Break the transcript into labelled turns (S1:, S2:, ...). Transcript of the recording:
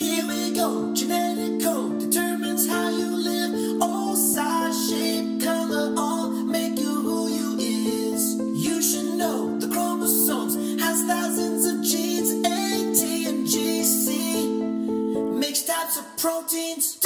S1: Here we go. Genetic code determines how you live. All size, shape, color, all make you who you is. You should know the chromosomes has thousands of genes. A, T, and G, C. Mixed types of proteins.